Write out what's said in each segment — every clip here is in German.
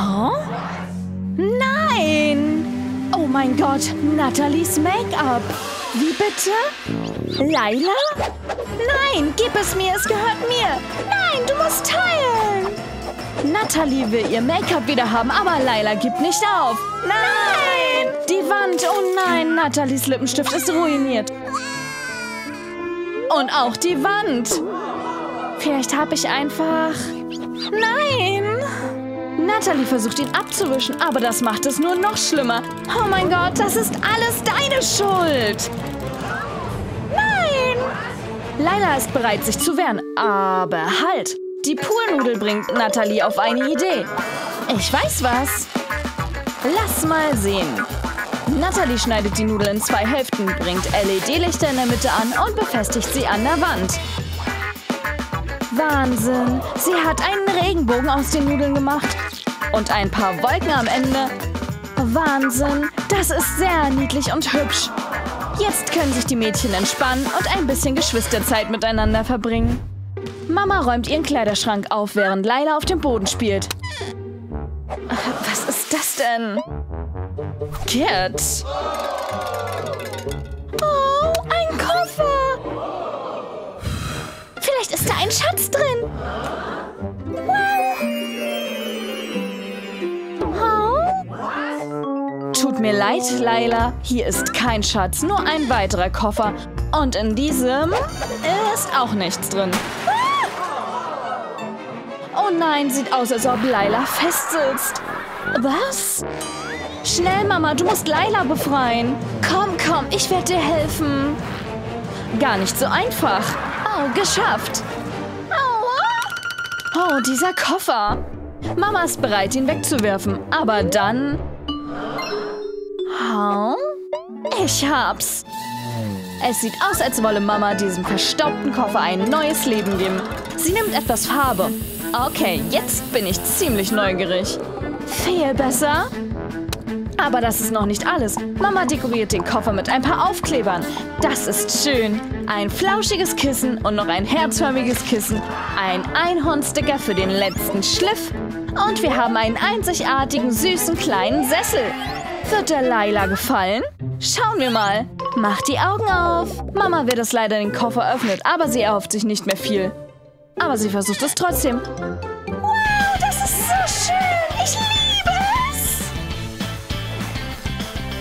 Huh? Nein! Oh mein Gott, Nathalies Make-up. Wie bitte? Laila? Nein, gib es mir, es gehört mir. Nein, du musst teilen. Natalie will ihr Make-up wieder haben, aber Laila gibt nicht auf. Nein! Die Wand, oh nein, Nathalies Lippenstift ist ruiniert. Und auch die Wand. Vielleicht habe ich einfach... Nein! Natalie versucht ihn abzuwischen, aber das macht es nur noch schlimmer. Oh mein Gott, das ist alles deine Schuld. Nein! Laila ist bereit, sich zu wehren. Aber halt! Die Poolnudel bringt Natalie auf eine Idee. Ich weiß was. Lass mal sehen. Natalie schneidet die Nudel in zwei Hälften, bringt LED-Lichter in der Mitte an und befestigt sie an der Wand. Wahnsinn! Sie hat einen Regenbogen aus den Nudeln gemacht. Und ein paar Wolken am Ende. Wahnsinn! Das ist sehr niedlich und hübsch. Jetzt können sich die Mädchen entspannen und ein bisschen Geschwisterzeit miteinander verbringen. Mama räumt ihren Kleiderschrank auf, während Laila auf dem Boden spielt. Was ist das denn? Kit! Ist da ein Schatz drin. Wow. Tut mir leid, Laila. Hier ist kein Schatz, nur ein weiterer Koffer. Und in diesem ist auch nichts drin. Oh nein, sieht aus, als ob Laila festsitzt. Was? Schnell, Mama, du musst Laila befreien. Komm, komm, ich werde dir helfen. Gar nicht so einfach. Oh, geschafft. Oh, dieser Koffer. Mama ist bereit, ihn wegzuwerfen. Aber dann... Oh, ich hab's. Es sieht aus, als wolle Mama diesem verstaubten Koffer ein neues Leben geben. Sie nimmt etwas Farbe. Okay, jetzt bin ich ziemlich neugierig. Viel besser. Aber das ist noch nicht alles. Mama dekoriert den Koffer mit ein paar Aufklebern. Das ist schön. Ein flauschiges Kissen und noch ein herzförmiges Kissen. Ein Einhornsticker für den letzten Schliff. Und wir haben einen einzigartigen, süßen kleinen Sessel. Wird der Laila gefallen? Schauen wir mal. Mach die Augen auf. Mama wird es leider den Koffer öffnet, aber sie erhofft sich nicht mehr viel. Aber sie versucht es trotzdem.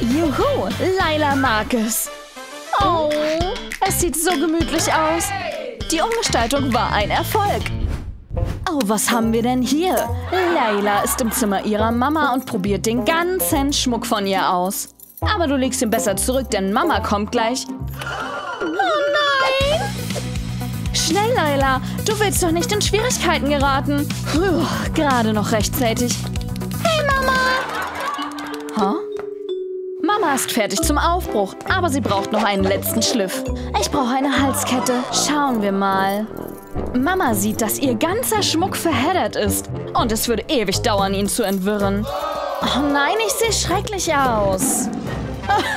Juhu, Laila mag es. Oh, es sieht so gemütlich aus. Die Umgestaltung war ein Erfolg. Oh, was haben wir denn hier? Laila ist im Zimmer ihrer Mama und probiert den ganzen Schmuck von ihr aus. Aber du legst ihn besser zurück, denn Mama kommt gleich. Oh nein! Schnell, Laila! Du willst doch nicht in Schwierigkeiten geraten. Puh, gerade noch rechtzeitig. Ist fertig zum Aufbruch, aber sie braucht noch einen letzten Schliff. Ich brauche eine Halskette. Schauen wir mal. Mama sieht, dass ihr ganzer Schmuck verheddert ist. Und es würde ewig dauern, ihn zu entwirren. Oh nein, ich sehe schrecklich aus.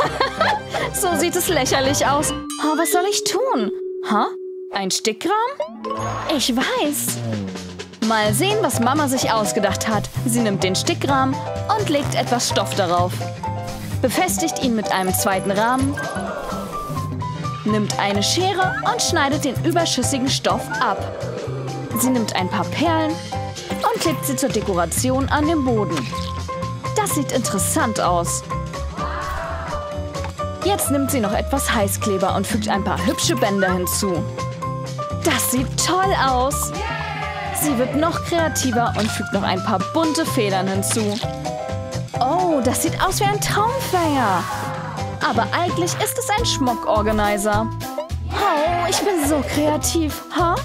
so sieht es lächerlich aus. Oh, was soll ich tun? Ha? Ein Stickrahmen? Ich weiß. Mal sehen, was Mama sich ausgedacht hat. Sie nimmt den Stickrahmen und legt etwas Stoff darauf. Befestigt ihn mit einem zweiten Rahmen nimmt eine Schere und schneidet den überschüssigen Stoff ab. Sie nimmt ein paar Perlen und klebt sie zur Dekoration an den Boden. Das sieht interessant aus. Jetzt nimmt sie noch etwas Heißkleber und fügt ein paar hübsche Bänder hinzu. Das sieht toll aus. Sie wird noch kreativer und fügt noch ein paar bunte Federn hinzu. Oh, das sieht aus wie ein Traumfänger. Aber eigentlich ist es ein Schmuckorganizer. Oh, ich bin so kreativ, ha?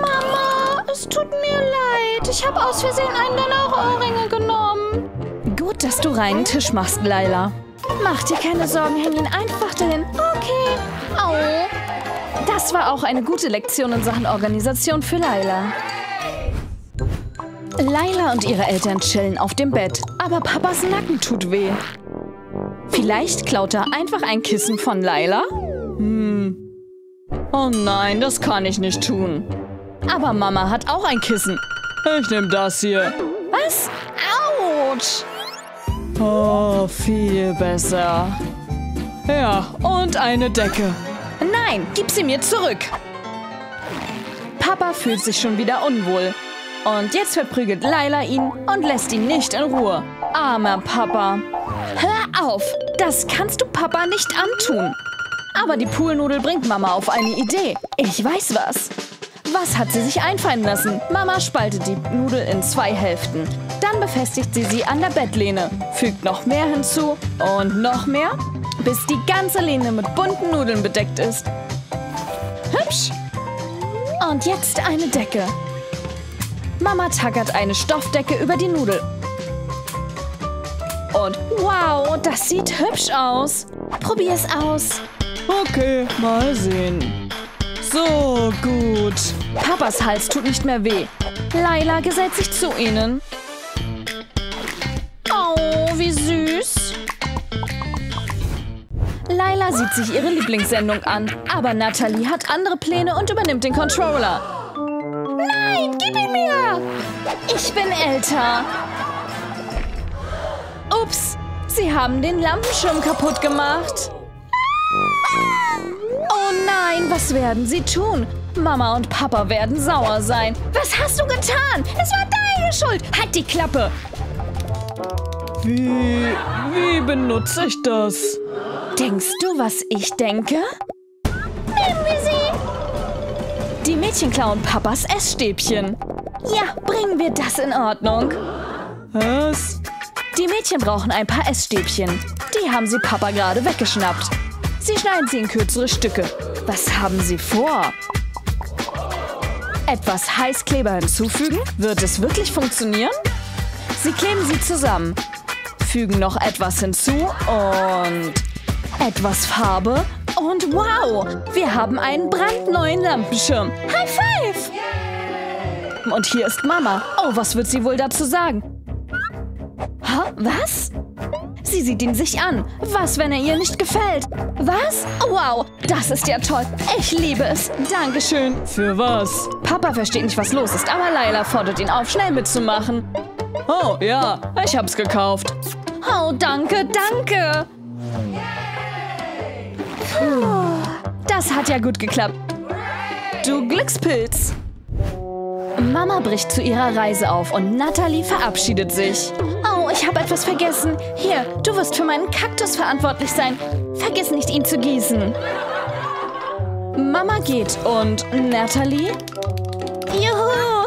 Mama, es tut mir leid. Ich habe aus Versehen einen deiner Ohrringe genommen. Gut, dass du reinen Tisch machst, Laila. Mach dir keine Sorgen, häng ihn einfach dahin. Okay. Au. Das war auch eine gute Lektion in Sachen Organisation für Laila. Laila und ihre Eltern chillen auf dem Bett, aber Papas Nacken tut weh. Vielleicht klaut er einfach ein Kissen von Laila? Hm. Oh nein, das kann ich nicht tun. Aber Mama hat auch ein Kissen. Ich nehme das hier. Was? Autsch! Oh, viel besser. Ja, und eine Decke. Nein, gib sie mir zurück. Papa fühlt sich schon wieder unwohl. Und jetzt verprügelt Laila ihn und lässt ihn nicht in Ruhe. Armer Papa. Hör auf! Das kannst du Papa nicht antun. Aber die Poolnudel bringt Mama auf eine Idee. Ich weiß was. Was hat sie sich einfallen lassen? Mama spaltet die Nudel in zwei Hälften. Dann befestigt sie sie an der Bettlehne, fügt noch mehr hinzu und noch mehr, bis die ganze Lehne mit bunten Nudeln bedeckt ist. Hübsch! Und jetzt eine Decke. Mama tackert eine Stoffdecke über die Nudel. Und wow, das sieht hübsch aus. Probier's aus. Okay, mal sehen. So gut. Papas Hals tut nicht mehr weh. Laila gesellt sich zu ihnen. Oh, wie süß. Laila sieht sich ihre Lieblingssendung an, aber Natalie hat andere Pläne und übernimmt den Controller. Ich bin älter. Ups, sie haben den Lampenschirm kaputt gemacht. Oh nein, was werden sie tun? Mama und Papa werden sauer sein. Was hast du getan? Es war deine Schuld. Halt die Klappe. Wie, wie benutze ich das? Denkst du, was ich denke? Nehmen wir sie. Die Mädchen klauen Papas Essstäbchen. Ja, bringen wir das in Ordnung. Was? Die Mädchen brauchen ein paar Essstäbchen. Die haben sie Papa gerade weggeschnappt. Sie schneiden sie in kürzere Stücke. Was haben sie vor? Etwas Heißkleber hinzufügen? Wird es wirklich funktionieren? Sie kleben sie zusammen, fügen noch etwas hinzu und etwas Farbe. Und wow, wir haben einen brandneuen Lampenschirm. High Five! Und hier ist Mama. Oh, was wird sie wohl dazu sagen? Ha, was? Sie sieht ihn sich an. Was, wenn er ihr nicht gefällt? Was? Wow, das ist ja toll. Ich liebe es. Dankeschön. Für was? Papa versteht nicht, was los ist, aber Laila fordert ihn auf, schnell mitzumachen. Oh, ja, ich hab's gekauft. Oh, danke, danke. Puh, das hat ja gut geklappt. Du Glückspilz. Mama bricht zu ihrer Reise auf und Natalie verabschiedet sich. Oh, ich habe etwas vergessen. Hier, du wirst für meinen Kaktus verantwortlich sein. Vergiss nicht, ihn zu gießen. Mama geht und Natalie? Juhu,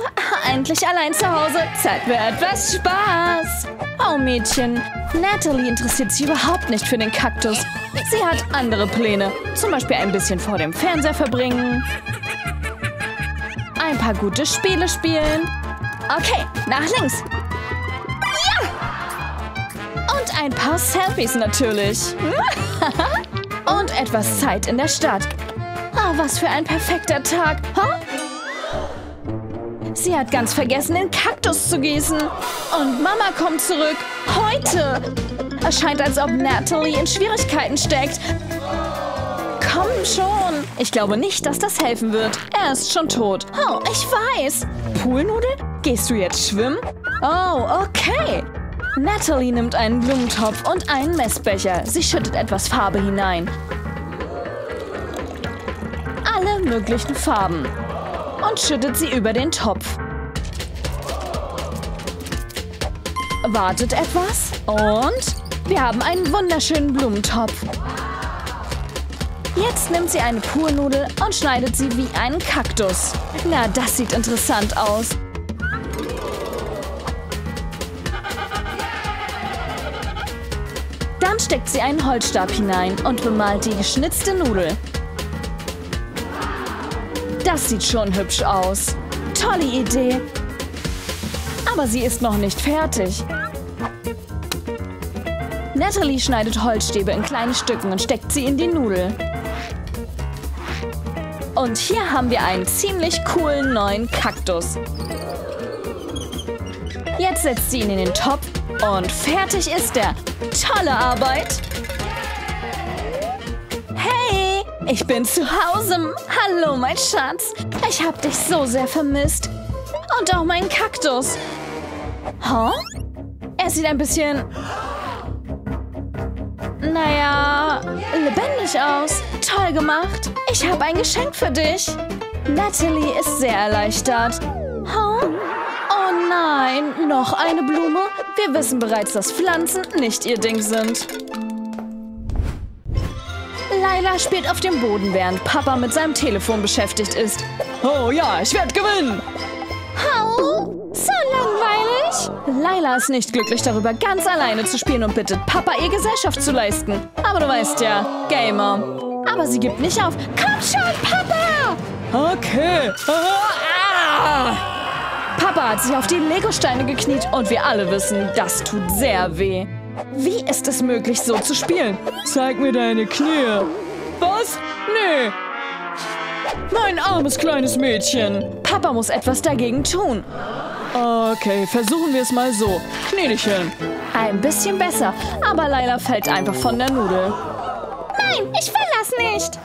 endlich allein zu Hause. Zeit für etwas Spaß. Oh Mädchen, Natalie interessiert sich überhaupt nicht für den Kaktus. Sie hat andere Pläne. Zum Beispiel ein bisschen vor dem Fernseher verbringen. Ein paar gute Spiele spielen. Okay, nach links. Ja! Und ein paar Selfies natürlich. Und etwas Zeit in der Stadt. Oh, was für ein perfekter Tag. Huh? Sie hat ganz vergessen, den Kaktus zu gießen. Und Mama kommt zurück. Heute. Es scheint, als ob Natalie in Schwierigkeiten steckt. Komm schon. Ich glaube nicht, dass das helfen wird. Er ist schon tot. Oh, ich weiß. Poolnudel? Gehst du jetzt schwimmen? Oh, okay. Natalie nimmt einen Blumentopf und einen Messbecher. Sie schüttet etwas Farbe hinein. Alle möglichen Farben. Und schüttet sie über den Topf. Wartet etwas. Und wir haben einen wunderschönen Blumentopf. Jetzt nimmt sie eine Purnudel und schneidet sie wie einen Kaktus. Na, das sieht interessant aus. Dann steckt sie einen Holzstab hinein und bemalt die geschnitzte Nudel. Das sieht schon hübsch aus. Tolle Idee. Aber sie ist noch nicht fertig. Natalie schneidet Holzstäbe in kleine Stücken und steckt sie in die Nudel. Und hier haben wir einen ziemlich coolen neuen Kaktus. Jetzt setzt sie ihn in den Topf und fertig ist er. Tolle Arbeit. Hey, ich bin zu Hause. Hallo, mein Schatz. Ich habe dich so sehr vermisst. Und auch meinen Kaktus. Huh? Er sieht ein bisschen... Naja, lebendig aus. Toll gemacht. Ich habe ein Geschenk für dich. Natalie ist sehr erleichtert. Huh? Oh nein, noch eine Blume? Wir wissen bereits, dass Pflanzen nicht ihr Ding sind. Laila spielt auf dem Boden, während Papa mit seinem Telefon beschäftigt ist. Oh ja, ich werde gewinnen. Hau, so langweilig. Laila ist nicht glücklich darüber, ganz alleine zu spielen und bittet Papa, ihr Gesellschaft zu leisten. Aber du weißt ja, Gamer. Aber sie gibt nicht auf. Komm schon, Papa! Okay. Ah! Papa hat sich auf die Legosteine gekniet und wir alle wissen, das tut sehr weh. Wie ist es möglich, so zu spielen? Zeig mir deine Knie. Was? Nee. Mein armes kleines Mädchen. Papa muss etwas dagegen tun. Okay, versuchen wir es mal so. Knie dich hin. Ein bisschen besser, aber Laila fällt einfach von der Nudel. Nein, ich will das nicht.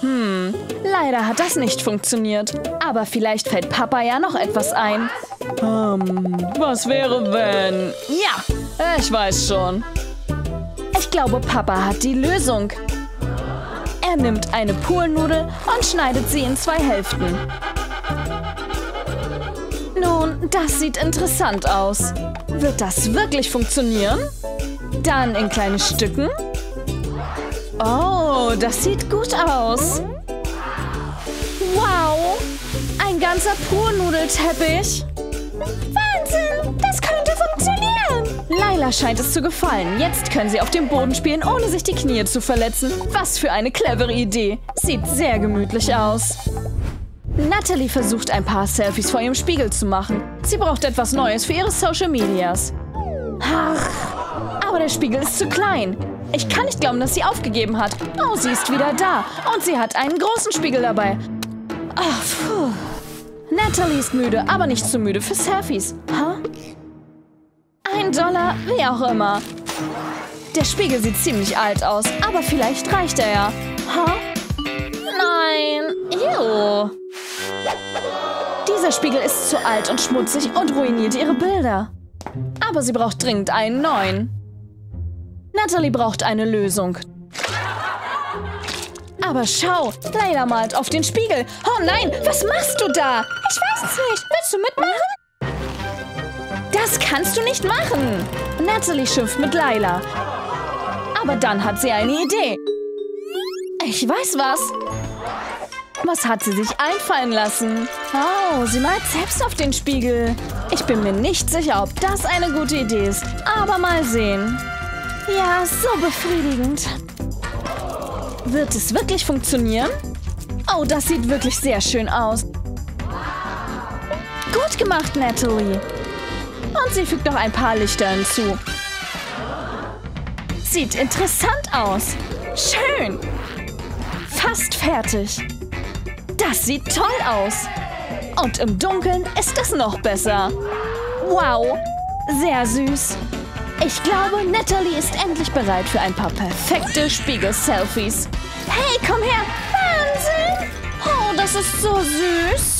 Hm, leider hat das nicht funktioniert. Aber vielleicht fällt Papa ja noch etwas ein. Hm, was wäre wenn... Ja, ich weiß schon. Ich glaube, Papa hat die Lösung. Er nimmt eine Poolnudel und schneidet sie in zwei Hälften. Nun, das sieht interessant aus. Wird das wirklich funktionieren? Dann in kleine Stücken. Oh, das sieht gut aus. Wow, ein ganzer Poolnudelteppich. Wahnsinn, das könnte funktionieren. Laila scheint es zu gefallen. Jetzt können sie auf dem Boden spielen, ohne sich die Knie zu verletzen. Was für eine clevere Idee. Sieht sehr gemütlich aus. Natalie versucht ein paar Selfies vor ihrem Spiegel zu machen. Sie braucht etwas Neues für ihre Social Medias. Ach, aber der Spiegel ist zu klein. Ich kann nicht glauben, dass sie aufgegeben hat. Oh, sie ist wieder da. Und sie hat einen großen Spiegel dabei. Ach, puh. Natalie ist müde, aber nicht zu müde für Selfies. Huh? Ein Dollar, wie auch immer. Der Spiegel sieht ziemlich alt aus, aber vielleicht reicht er ja. Huh? Nein. Ew. Dieser Spiegel ist zu alt und schmutzig und ruiniert ihre Bilder. Aber sie braucht dringend einen neuen. Natalie braucht eine Lösung. Aber schau, Leila malt auf den Spiegel. Oh nein, was machst du da? Ich weiß es nicht. Willst du mitmachen? Das kannst du nicht machen. Natalie schimpft mit Leila. Aber dann hat sie eine Idee. Ich weiß was. Was hat sie sich einfallen lassen? Oh, sie malt selbst auf den Spiegel. Ich bin mir nicht sicher, ob das eine gute Idee ist. Aber mal sehen. Ja, so befriedigend. Wird es wirklich funktionieren? Oh, das sieht wirklich sehr schön aus. Gut gemacht, Natalie. Und sie fügt noch ein paar Lichter hinzu. Sieht interessant aus. Schön. Fast fertig. Das sieht toll aus. Und im Dunkeln ist es noch besser. Wow, sehr süß. Ich glaube, Natalie ist endlich bereit für ein paar perfekte Spiegel-Selfies. Hey, komm her! Wahnsinn! Oh, das ist so süß.